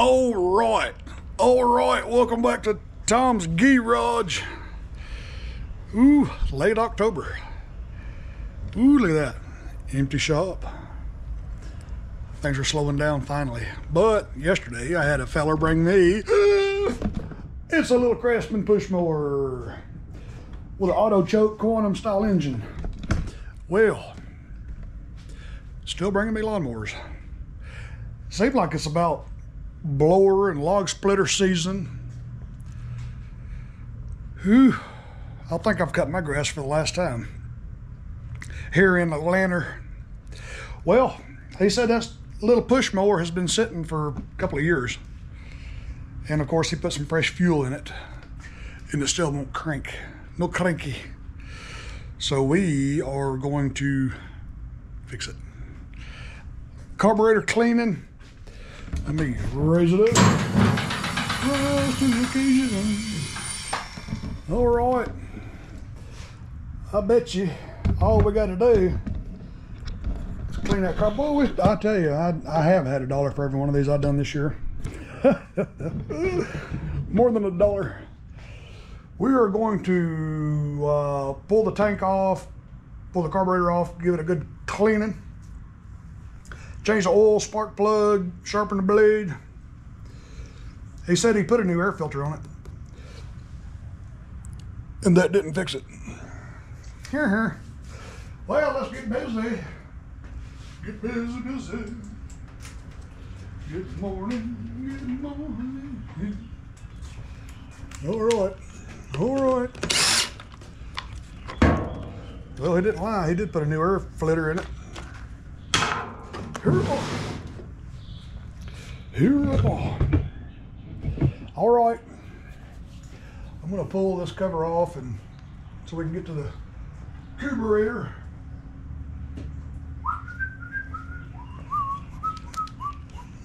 All right, all right. Welcome back to Tom's Garage. Ooh, late October. Ooh, look at that. Empty shop. Things are slowing down finally. But yesterday I had a feller bring me. It's a little Craftsman push mower with an auto choke quantum style engine. Well, still bringing me lawnmowers. Seems like it's about blower and log splitter season. Whew. I think I've cut my grass for the last time here in Atlanta. Well, he said that little push mower has been sitting for a couple of years. And of course, he put some fresh fuel in it, and it still won't crank. No cranky. So we are going to fix it. Carburetor cleaning. Let me raise it up. Rise to the occasion. All right. I bet you all we got to do is clean that car. Boy, I tell you, I, I have had a dollar for every one of these I've done this year. More than a dollar. We are going to uh, pull the tank off, pull the carburetor off, give it a good cleaning. Change the oil, spark plug, sharpen the blade. He said he put a new air filter on it. And that didn't fix it. Here, here. Well, let's get busy. Get busy, busy. Good morning, good morning. All right, all right. Well, he didn't lie. He did put a new air filter in it. Here we are. All right. I'm gonna pull this cover off and so we can get to the carburetor.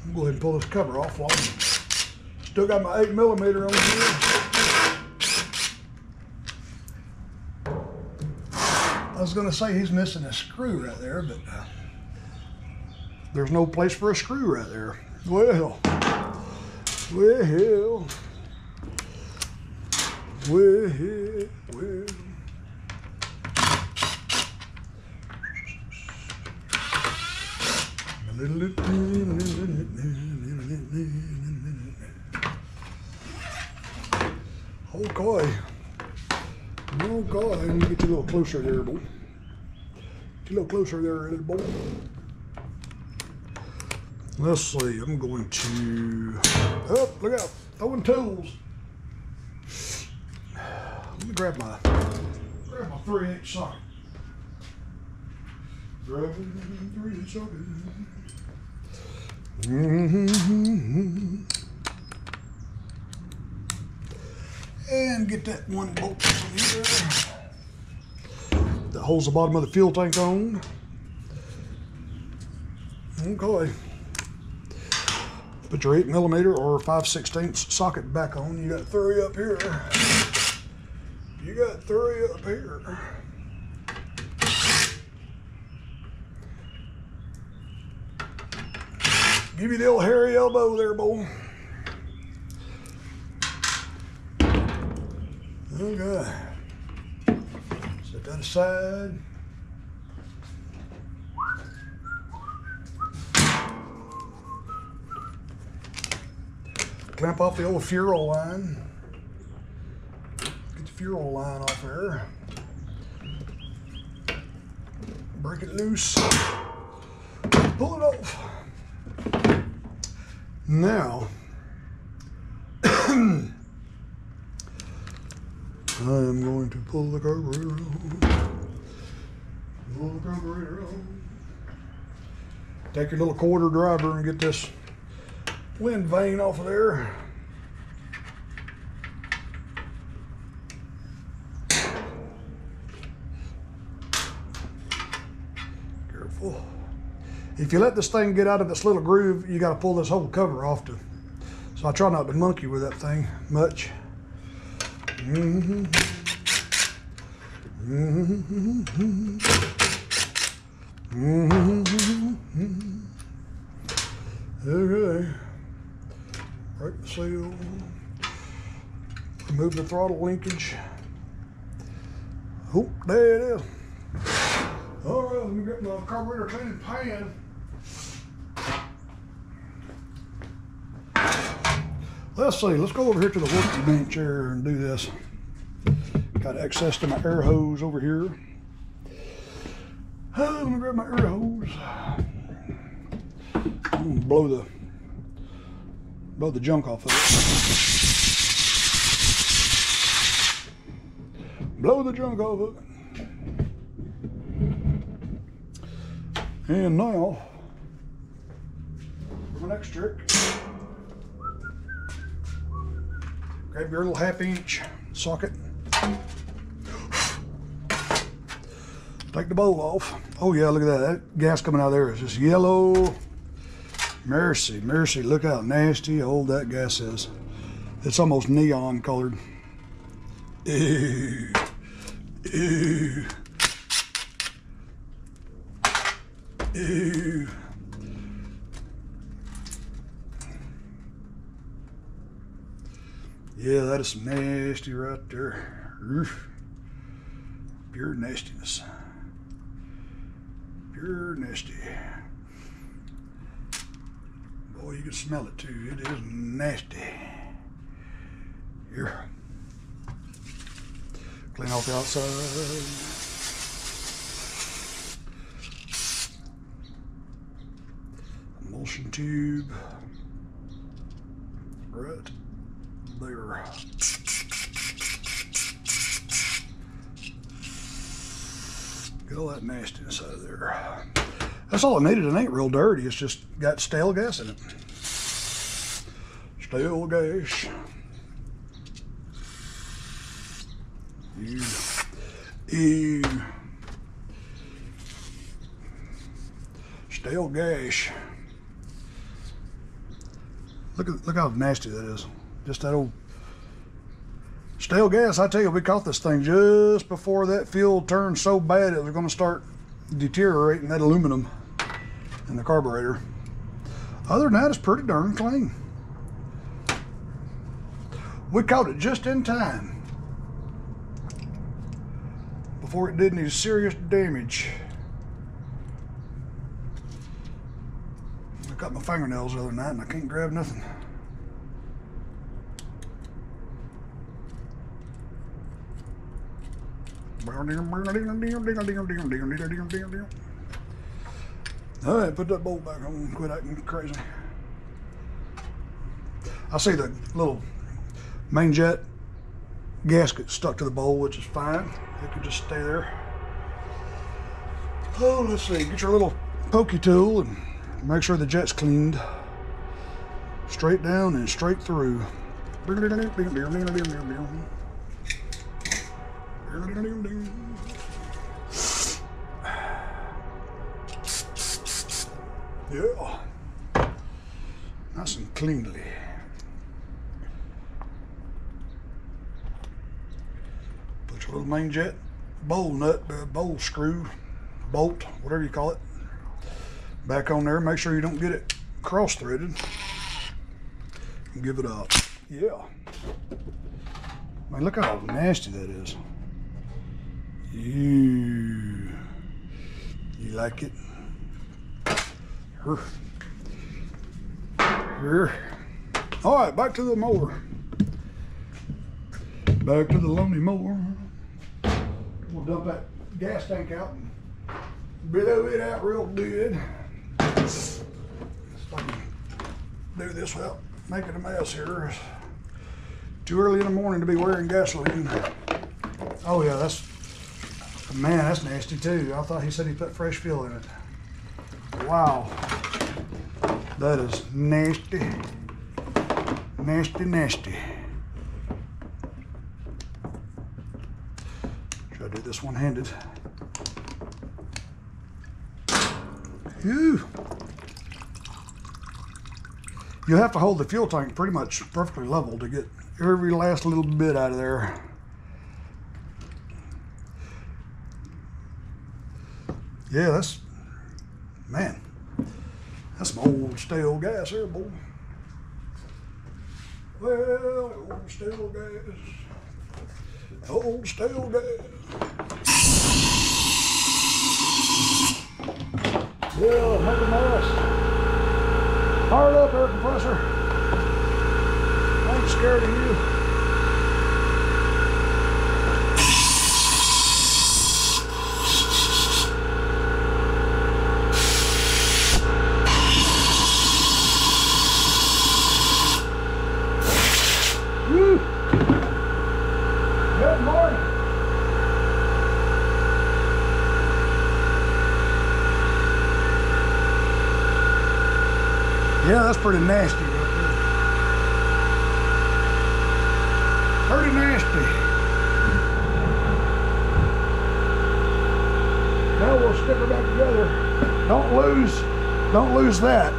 I'll go ahead and pull this cover off while I'm still got my eight millimeter on here. I was gonna say he's missing a screw right there, but uh, there's no place for a screw right there. Well, well, well, well. Okay. Let me get you a little closer there, boy. Get a little closer there, little boy. Let's see, I'm going to. Oh, look out, throwing tools. Let me grab my grab my three inch socket. Grab a three inch socket. And get that one bolt from here that holds the bottom of the fuel tank on. Okay. Put your 8 millimeter or 5 sixteenths socket back on. You got three up here. You got three up here. Give you the old hairy elbow there, boy. Okay. Set that aside. Clamp off the old fuel line. Get the fuel line off there. Break it loose. Pull it off. Now, I am going to pull the carburetor on. Pull the carburetor on. Take your little quarter driver and get this wind vane off of there. If you let this thing get out of its little groove, you got to pull this whole cover off to. So I try not to monkey with that thing much. Mhm. Mhm. Mhm. Okay. Break the seal. Remove the throttle linkage. Oh, there it is. All right, let me get my carburetor cleaning pan. Let's see, let's go over here to the working bench here and do this. Got access to my air hose over here. Let me grab my air hose. I'm gonna blow the blow the junk off of it. Blow the junk off of it. And now, my next trick, grab your little half inch socket. Take the bowl off. Oh yeah, look at that. That gas coming out of there is just yellow. Mercy, mercy, look how nasty old that gas is. It's almost neon colored. Ew. Ew. Ew. Yeah, that is nasty right there. Oof. Pure nastiness. Pure nasty. Boy, you can smell it too. It is nasty. Here. Clean off the outside. emulsion tube right there. Get all that nastiness out of there. That's all it needed. It ain't real dirty. It's just got stale gas in it. Stale gas. Ew. Ew. Stale gas. Look at look how nasty that is. Just that old stale gas. I tell you, we caught this thing just before that fuel turned so bad it was going to start deteriorating that aluminum in the carburetor. Other than that, it's pretty darn clean. We caught it just in time before it did any serious damage. I cut my fingernails the other night and I can't grab nothing. All right, put that bolt back on. Quit acting crazy. I see the little main jet gasket stuck to the bowl, which is fine. It could just stay there. Oh, let's see. Get your little pokey tool and Make sure the jet's cleaned. Straight down and straight through. Yeah. Nice and cleanly. Put your little main jet bowl nut, uh, bowl screw, bolt, whatever you call it, back on there. Make sure you don't get it cross threaded. Give it up. Yeah. Man, look how nasty that is. You, you like it? All right, back to the mower. Back to the lonely mower. We'll dump that gas tank out and blow it out real good do this without making a mess here. Too early in the morning to be wearing gasoline. Oh yeah, that's, man, that's nasty too. I thought he said he put fresh fuel in it. Wow. That is nasty. Nasty, nasty. Try to do this one-handed. Phew you have to hold the fuel tank pretty much perfectly level to get every last little bit out of there. Yeah, that's, man, that's some old stale gas here, boy. Well, old stale gas. Old stale gas. Yeah, make a mess. Hard up, air compressor. I ain't scared of you. Woo. Good morning. Yeah, that's pretty nasty right there. Pretty nasty. Now we'll stick her back together. Don't lose, don't lose. That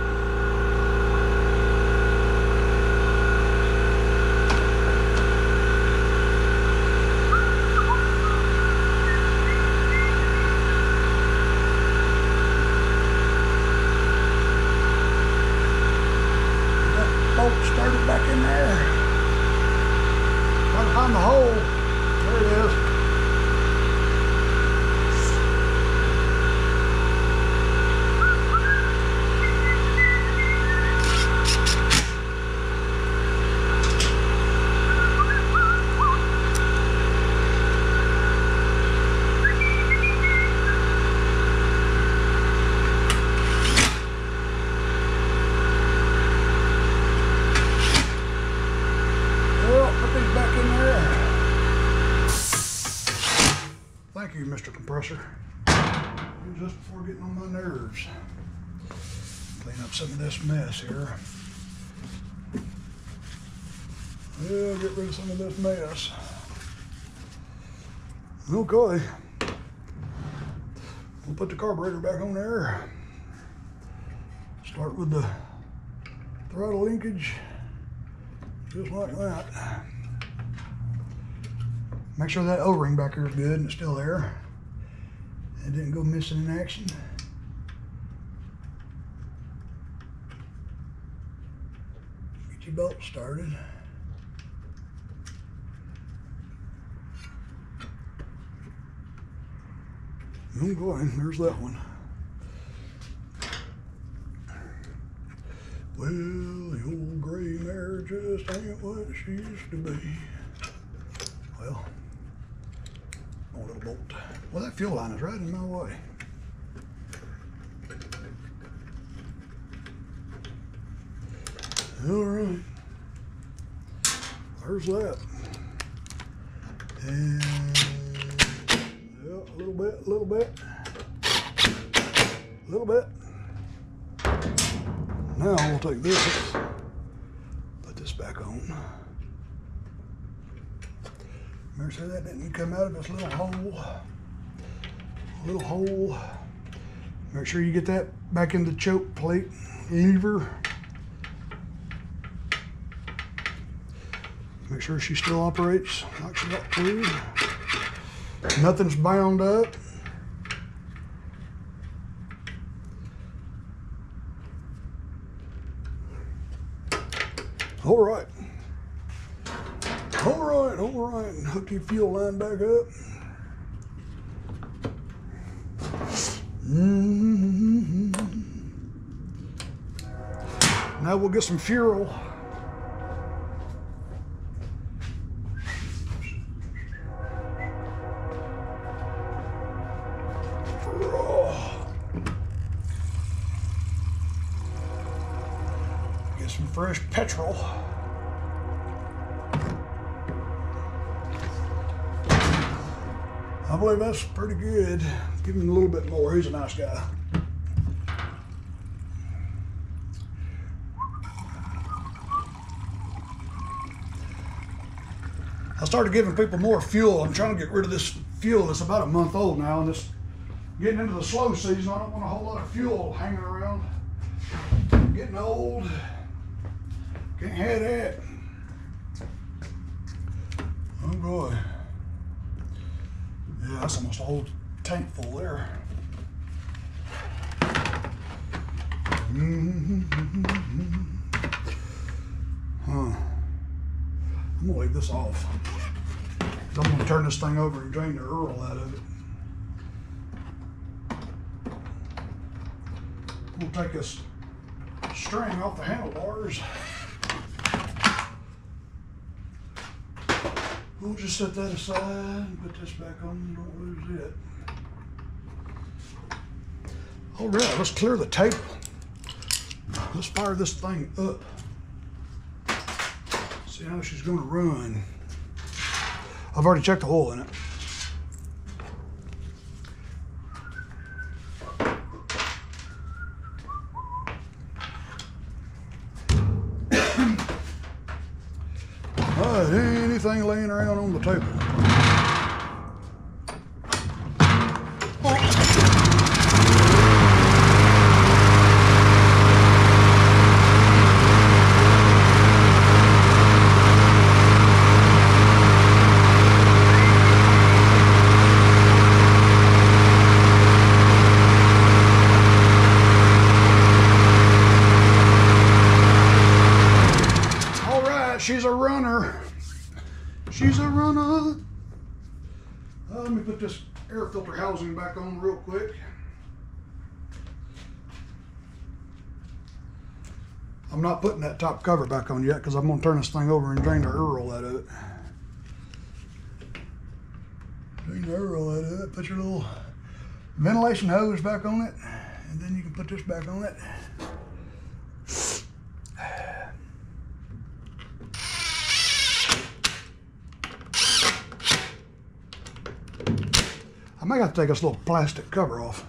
bolt started back in there. Find the hole. There it is. Well, put these back in there. Thank you, Mr. Compressor. Use this before getting on my nerves. Clean up some of this mess here. Yeah, get rid of some of this mess. Okay. We'll put the carburetor back on there. Start with the throttle linkage. Just like that. Make sure that O-ring back here is good and it's still there. It didn't go missing in action. Get your belt started. Oh boy, there's that one. Well, the old gray mare just ain't what she used to be. Well, a little bolt. Well, that fuel line is right in my way. All right. There's that. And yeah, a little bit, a little bit, a little bit. Now we'll take this, put this back on. Remember, say that didn't come out of this little hole. Little hole. Make sure you get that back in the choke plate lever. Make sure she still operates like she got to. Nothing's bound up. All right. All right, all right. Hook your fuel line back up. Mhm. Now we'll get some fuel. I that's pretty good. Give him a little bit more. He's a nice guy. I started giving people more fuel. I'm trying to get rid of this fuel that's about a month old now, and it's getting into the slow season. I don't want a whole lot of fuel hanging around. Getting old. Can't have that. Oh boy. Yeah, that's almost a whole tank full there. Mm-hmm. Huh. I'm gonna leave this off. I'm gonna turn this thing over and drain the Earl out of it. We'll take this string off the handlebars. We'll just set that aside and put this back on, don't lose it. All right, let's clear the table. Let's fire this thing up. See how she's gonna run. I've already checked the oil in it. All right, anything laying around on the table. All right, she's a runner. She's a runner. Uh, let me put this air filter housing back on real quick. I'm not putting that top cover back on yet because I'm going to turn this thing over and drain the Earl out of it. Drain the Earl out of it. Put your little ventilation hose back on it, and then you can put this back on it. I might have to take this little plastic cover off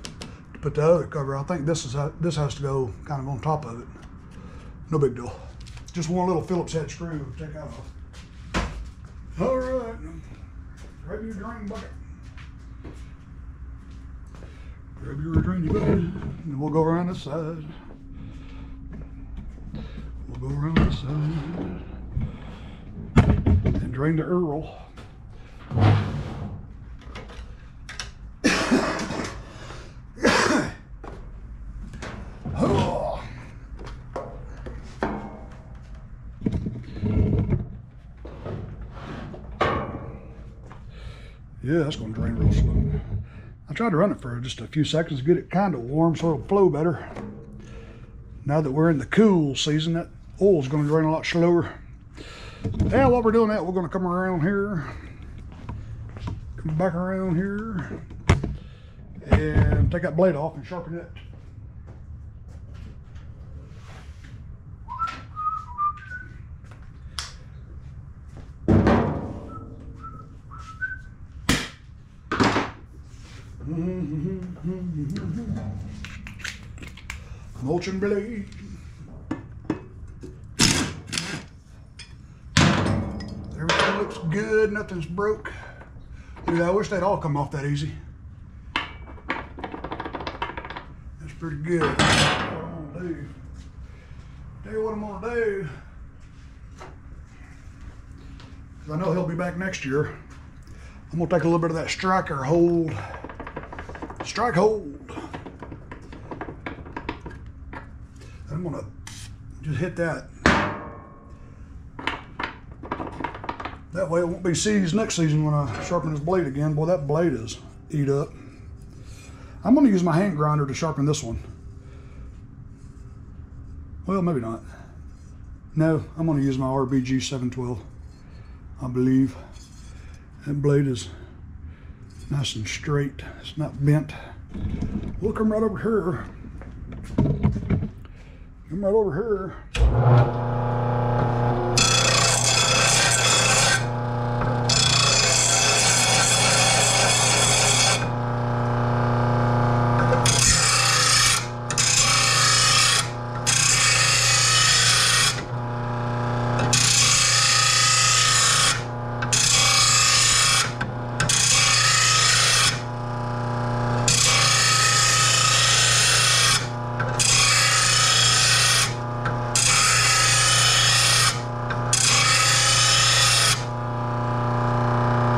to put the other cover. I think this is this has to go kind of on top of it. No big deal. Just one little Phillips head screw take out of. All right, grab your drain bucket. Grab your drain bucket, and we'll go around this side. We'll go around this side and drain the Earl. Oh. Yeah, that's going to drain real slow. I tried to run it for just a few seconds to get it kind of warm so it'll flow better. Now that we're in the cool season, that oil's going to drain a lot slower. Now, while we're doing that, we're going to come around here, come back around here, and take that blade off and sharpen it. Mulching blade. Everything looks good, nothing's broke. Dude, I wish they'd all come off that easy. That's pretty good. What I'm gonna do. Tell you what I'm gonna do. 'Cause I know he'll be back next year. I'm gonna take a little bit of that striker hold. Strike hold. I'm gonna just hit that. That way it won't be seized next season when I sharpen this blade again. Boy, that blade is eat up. I'm gonna use my hand grinder to sharpen this one. Well, maybe not. No, I'm gonna use my RBG 712. I believe. That blade is nice and straight. It's not bent. We'll come right over here. Come right over here.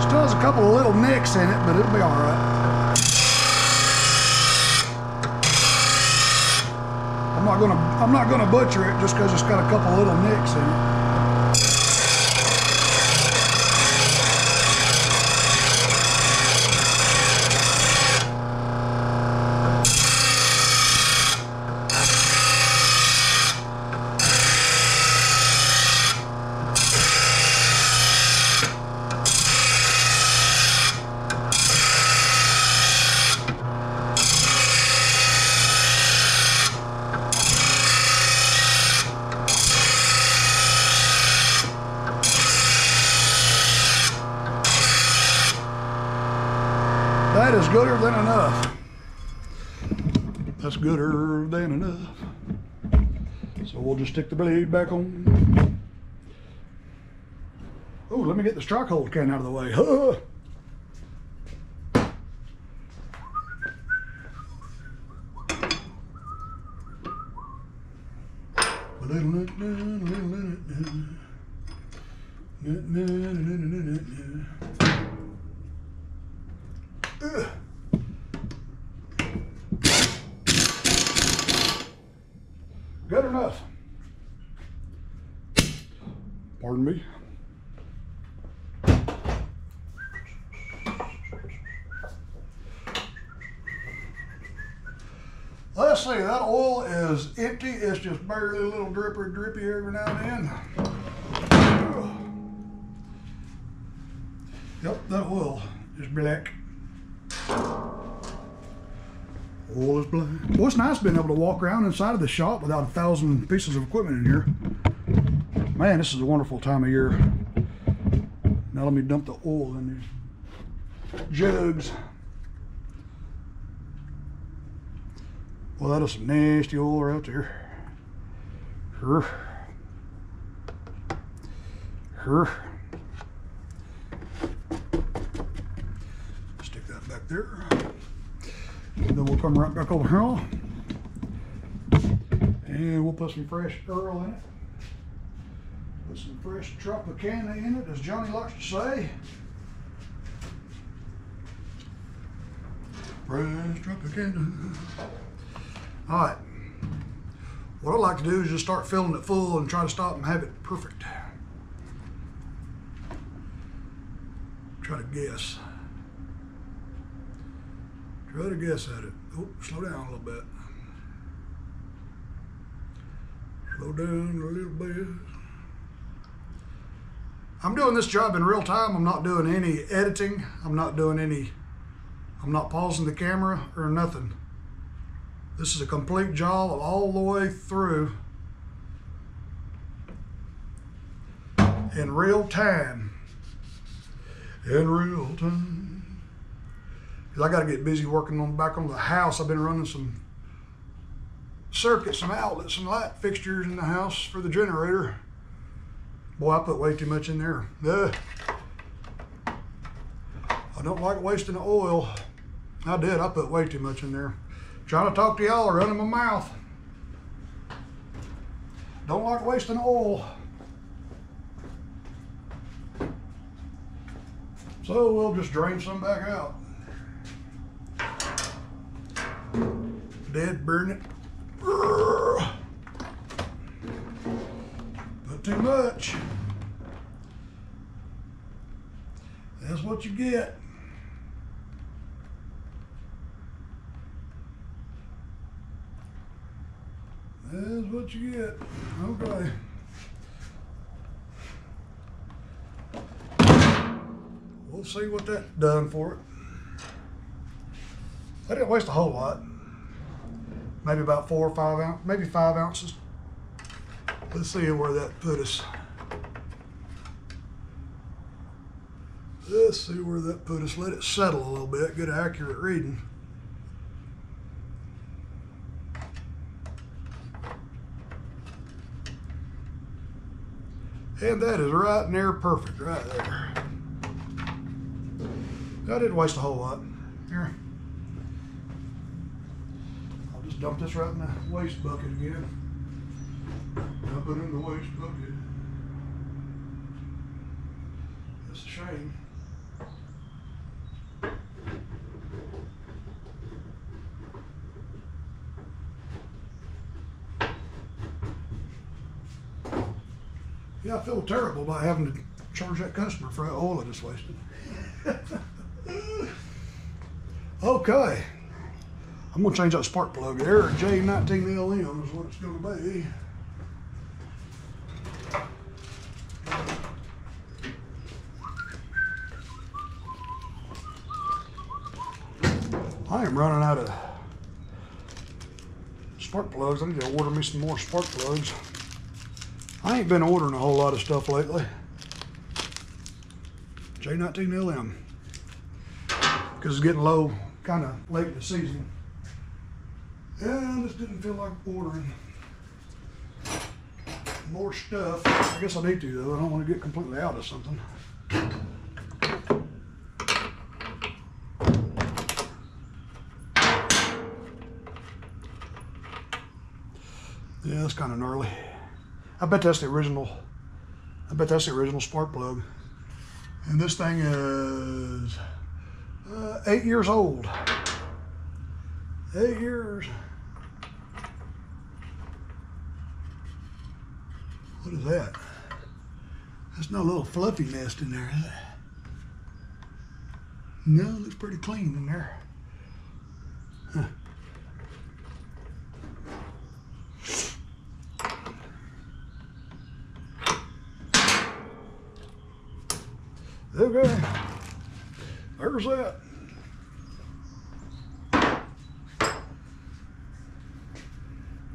Still has a couple of little nicks in it, but it'll be all right. I'm not gonna I'm not gonna butcher it just because it's got a couple little nicks in it. Gooder than enough. That's gooder than enough. So we'll just stick the blade back on. Oh, let me get the strike hold can out of the way. Huh. Ugh. Good enough. Pardon me. Let's see, that oil is empty. It's just barely a little dripper drippy every now and then. Yep, that oil is black. Oil is black. Well, it's nice being able to walk around inside of the shop without a thousand pieces of equipment in here. Man, this is a wonderful time of year. Now let me dump the oil in these jugs. Well, that is some nasty oil right there. Her. Her. Stick that back there. And then we'll come right back over here. And we'll put some fresh Earl in it. Put some fresh Tropicana in it, as Johnny likes to say. Fresh Tropicana. All right. What I like to do is just start filling it full and try to stop and have it perfect. Try to guess. Try to guess at it. Oh, slow down a little bit. Slow down a little bit. I'm doing this job in real time. I'm not doing any editing. I'm not doing any, I'm not pausing the camera or nothing. This is a complete job all the way through in real time. In real time. Because I got to get busy working on back on the house. I've been running some circuits, some outlets, some light fixtures in the house for the generator. Boy, I put way too much in there. Ugh. I don't like wasting oil. I did. I put way too much in there. Trying to talk to y'all, running my mouth. Don't like wasting oil. So we'll just drain some back out. Dead, burn it. Put too much. That's what you get. That's what you get. Okay. We'll see what that done for it. I didn't waste a whole lot. Maybe about four or five ounces, maybe five ounces. Let's see where that put us. Let's see where that put us. Let it settle a little bit, get an accurate reading. And that is right near perfect right there. I didn't waste a whole lot. Here. I'll just dump this right in the waste bucket again. Dump it in the waste bucket. That's a shame. Yeah, I feel terrible about having to charge that customer for that oil I just wasted. okay. I'm gonna change that spark plug there. J19LM is what it's gonna be. I am running out of spark plugs. I need to order me some more spark plugs. I ain't been ordering a whole lot of stuff lately. J19LM. Because it's getting low, kind of late in the season. Yeah, I just didn't feel like ordering more stuff. I guess I need to though. I don't want to get completely out of something. Yeah, that's kind of gnarly. I bet that's the original. I bet that's the original spark plug. And this thing is uh, eight years old. Eight years. What is that? That's not a little fluffy nest in there, is it? No, it looks pretty clean in there. Huh. Okay, that.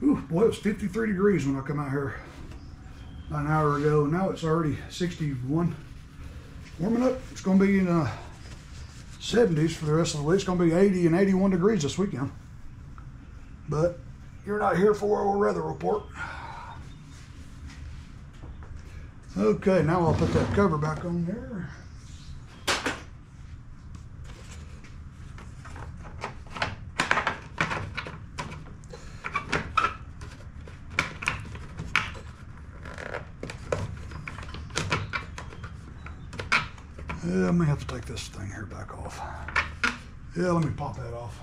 Ooh, boy, it was 53 degrees when I come out here an hour ago. Now it's already 61. Warming up. It's going to be in uh, the 70s for the rest of the week. It's going to be 80 and 81 degrees this weekend. But you're not here for a weather report. Okay, now I'll put that cover back on there. Yeah, I may have to take this thing here back off. Yeah, let me pop that off.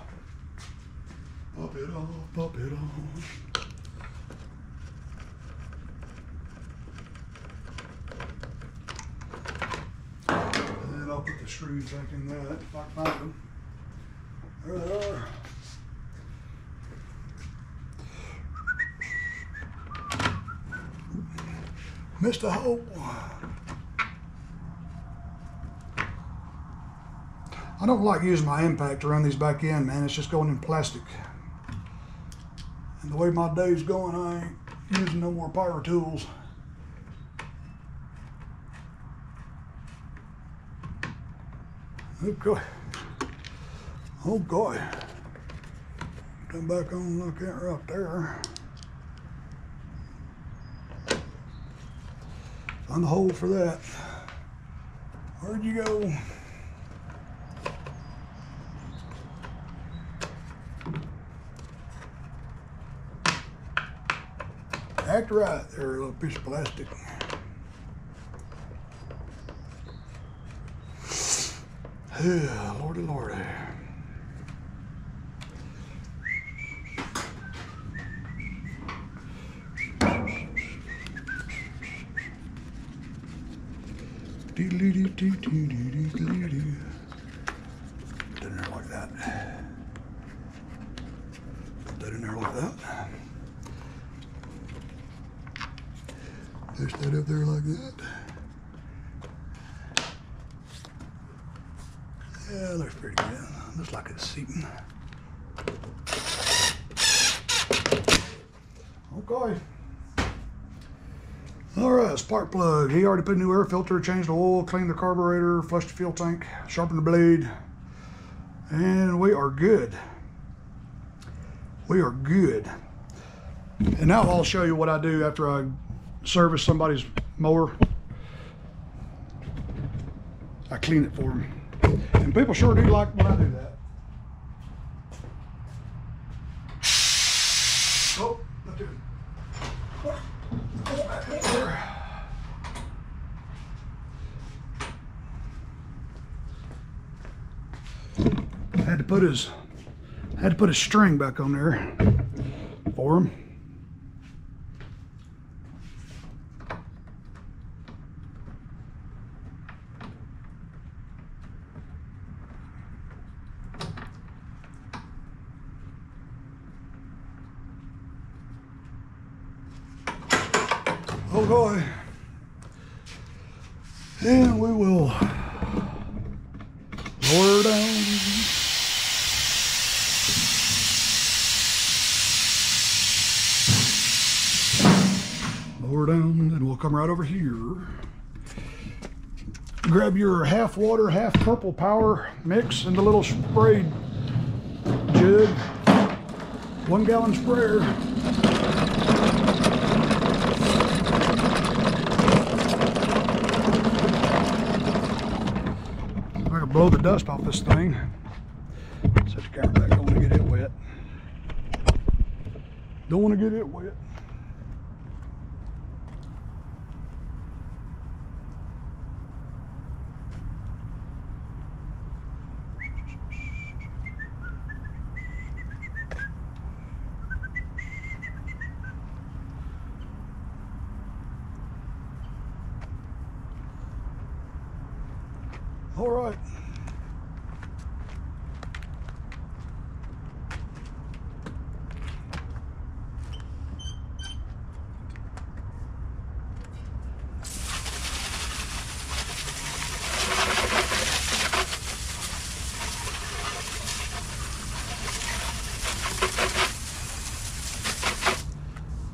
Pop it off, pop it off. And then I'll put the screws back in that if I find them. There they are. Missed a I don't like using my impact to run these back in, man. It's just going in plastic. And the way my day's going, I ain't using no more power tools. Okay. Oh boy. Oh, Come back on, look at right there. Find the hole for that. Where'd you go? Act right there, little piece of plastic. Lordy, lordy. Put that in there like that. Put that in there like that. Push that up there like that. Yeah, looks pretty good. Looks like it's seating. Okay. All right, spark plug. He already put a new air filter, changed the oil, cleaned the carburetor, flushed the fuel tank, sharpened the blade, and we are good. We are good. And now I'll show you what I do after I service somebody's mower. I clean it for them. And people sure do like when I do that. Oh, it. Had to put his had to put his string back on there for him. Oh boy. And we will lower down. Lower down, and we'll come right over here. Grab your half water, half purple power mix and the little spray jug, one gallon sprayer. I can blow the dust off this thing. Set the camera back, want to get it wet. Don't want to get it wet. All right.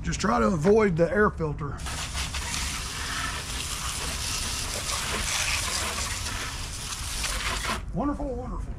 Just try to avoid the air filter. Wonderful, wonderful.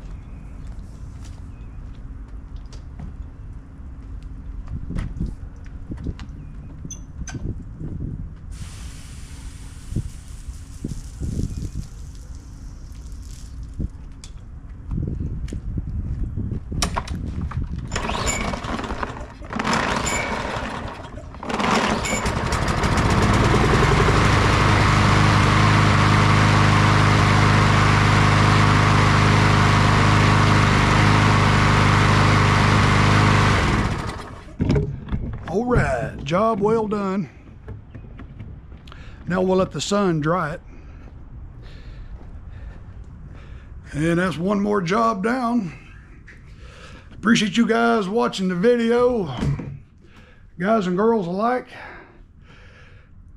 All right, job well done. Now we'll let the sun dry it. And that's one more job down. Appreciate you guys watching the video. Guys and girls alike.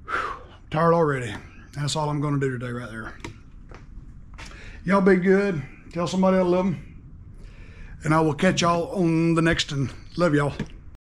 Whew, tired already. That's all I'm going to do today right there. Y'all be good. Tell somebody I love them. And I will catch y'all on the next one. Love y'all.